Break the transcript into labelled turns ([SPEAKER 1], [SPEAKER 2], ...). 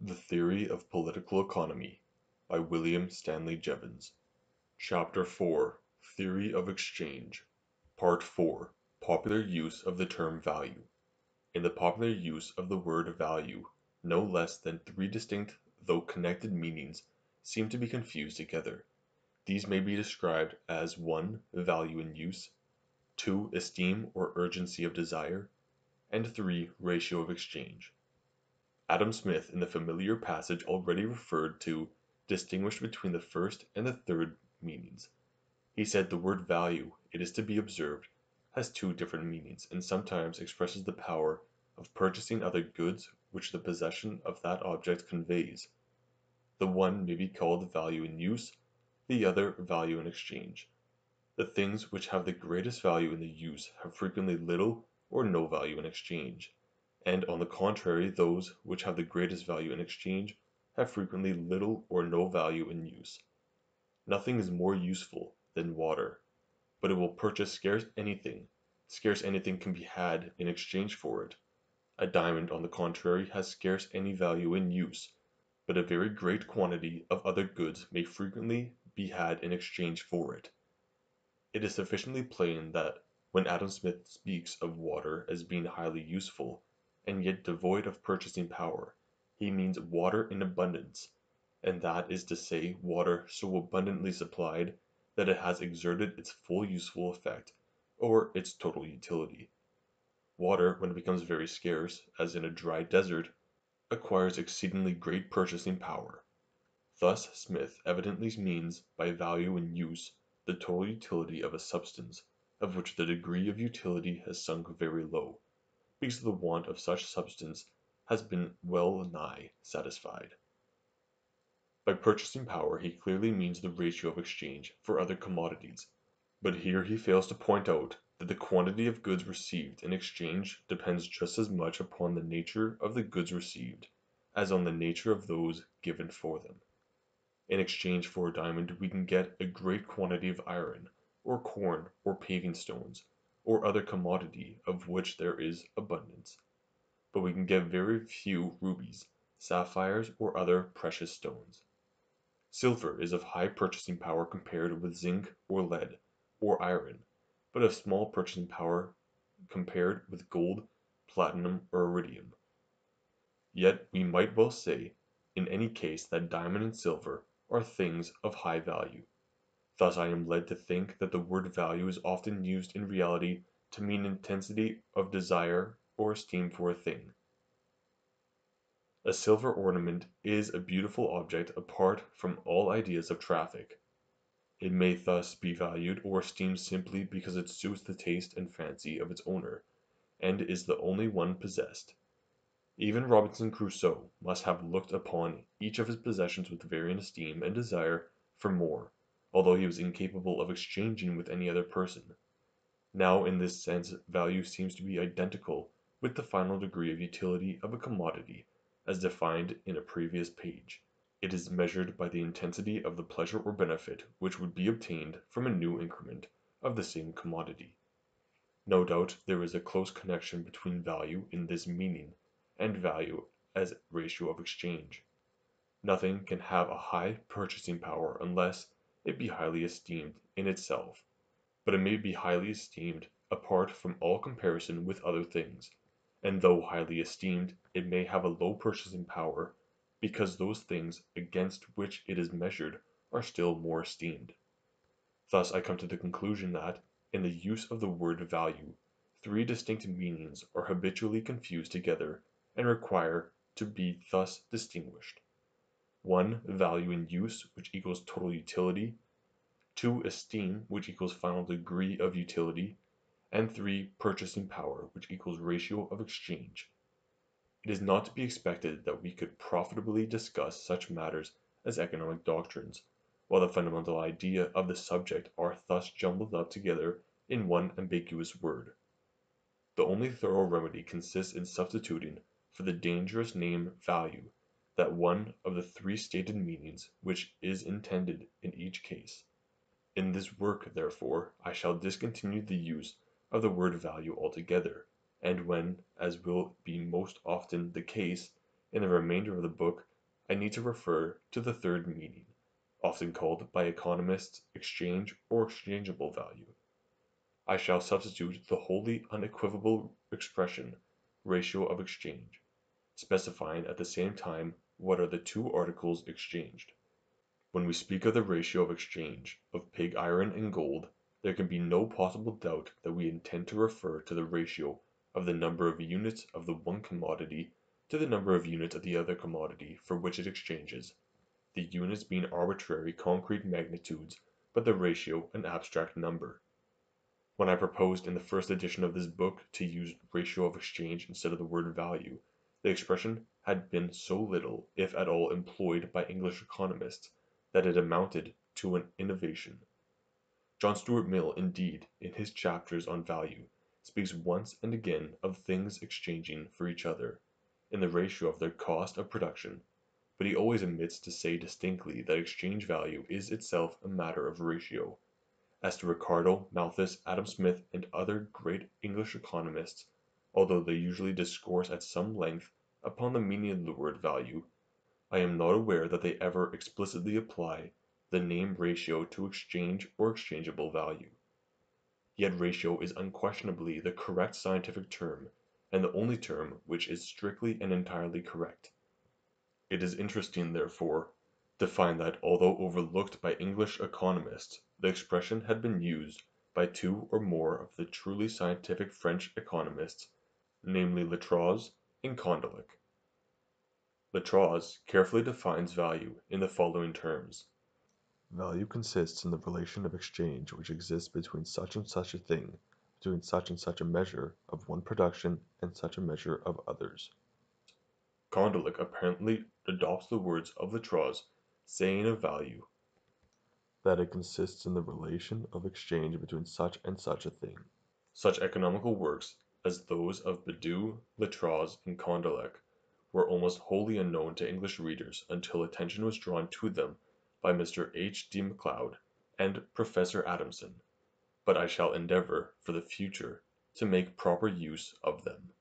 [SPEAKER 1] The Theory of Political Economy by William Stanley Jevons Chapter 4 Theory of Exchange Part IV Popular Use of the Term Value In the popular use of the word value, no less than three distinct though connected meanings seem to be confused together. These may be described as (1) value in use, (2) esteem or urgency of desire, and (3) ratio of exchange. Adam Smith in the familiar passage already referred to distinguished between the first and the third meanings. He said the word value, it is to be observed, has two different meanings, and sometimes expresses the power of purchasing other goods which the possession of that object conveys. The one may be called value in use, the other value in exchange. The things which have the greatest value in the use have frequently little or no value in exchange and on the contrary those which have the greatest value in exchange have frequently little or no value in use. Nothing is more useful than water, but it will purchase scarce anything; scarce anything can be had in exchange for it. A diamond on the contrary has scarce any value in use, but a very great quantity of other goods may frequently be had in exchange for it. It is sufficiently plain that when Adam Smith speaks of water as being highly useful, and yet devoid of purchasing power, he means water in abundance, and that is to say water so abundantly supplied that it has exerted its full useful effect, or its total utility. Water, when it becomes very scarce, as in a dry desert, acquires exceedingly great purchasing power. Thus Smith evidently means by value in use the total utility of a substance of which the degree of utility has sunk very low because the want of such substance has been well nigh satisfied. By purchasing power he clearly means the ratio of exchange for other commodities, but here he fails to point out that the quantity of goods received in exchange depends just as much upon the nature of the goods received as on the nature of those given for them. In exchange for a diamond we can get a great quantity of iron, or corn, or paving stones or other commodity of which there is abundance, but we can get very few rubies, sapphires, or other precious stones. Silver is of high purchasing power compared with zinc or lead, or iron, but of small purchasing power compared with gold, platinum, or iridium. Yet we might well say in any case that diamond and silver are things of high value. Thus I am led to think that the word value is often used in reality to mean intensity of desire or esteem for a thing. A silver ornament is a beautiful object apart from all ideas of traffic. It may thus be valued or esteemed simply because it suits the taste and fancy of its owner, and is the only one possessed. Even Robinson Crusoe must have looked upon each of his possessions with varying esteem and desire for more although he was incapable of exchanging with any other person. Now in this sense value seems to be identical with the final degree of utility of a commodity as defined in a previous page. It is measured by the intensity of the pleasure or benefit which would be obtained from a new increment of the same commodity. No doubt there is a close connection between value in this meaning and value as ratio of exchange. Nothing can have a high purchasing power unless it be highly esteemed in itself, but it may be highly esteemed apart from all comparison with other things, and though highly esteemed it may have a low purchasing power because those things against which it is measured are still more esteemed. Thus I come to the conclusion that, in the use of the word value, three distinct meanings are habitually confused together and require to be thus distinguished. 1. Value in use, which equals total utility. 2. Esteem, which equals final degree of utility. And 3. Purchasing power, which equals ratio of exchange. It is not to be expected that we could profitably discuss such matters as economic doctrines, while the fundamental idea of the subject are thus jumbled up together in one ambiguous word. The only thorough remedy consists in substituting for the dangerous name value that one of the three stated meanings which is intended in each case. In this work, therefore, I shall discontinue the use of the word value altogether, and when, as will be most often the case, in the remainder of the book I need to refer to the third meaning, often called by economists exchange or exchangeable value. I shall substitute the wholly unequivocal expression ratio of exchange, specifying at the same time what are the two articles exchanged. When we speak of the ratio of exchange of pig iron and gold, there can be no possible doubt that we intend to refer to the ratio of the number of units of the one commodity to the number of units of the other commodity for which it exchanges, the units being arbitrary concrete magnitudes, but the ratio an abstract number. When I proposed in the first edition of this book to use ratio of exchange instead of the word value, the expression had been so little, if at all, employed by English economists, that it amounted to an innovation. John Stuart Mill, indeed, in his chapters on value, speaks once and again of things exchanging for each other in the ratio of their cost of production, but he always omits to say distinctly that exchange value is itself a matter of ratio. As to Ricardo, Malthus, Adam Smith, and other great English economists, although they usually discourse at some length upon the meaning of the word value, I am not aware that they ever explicitly apply the name ratio to exchange or exchangeable value. Yet ratio is unquestionably the correct scientific term and the only term which is strictly and entirely correct. It is interesting, therefore, to find that although overlooked by English economists, the expression had been used by two or more of the truly scientific French economists, namely Le Trosne and Condillac. Le Trosne carefully defines value in the following terms: Value consists in the relation of exchange which exists between such and such a thing doing such and such a measure of one production and such a measure of others. Condillac apparently adopts the words of Le Trosne, saying of value that it consists in the relation of exchange between such and such a thing. Such economical works as those of Baudeau, Latraz, and Condillac were almost wholly unknown to English readers until attention was drawn to them by Mr. H. D. Macleod and Professor Adamson but I shall endeavor, for the future, to make proper use of them.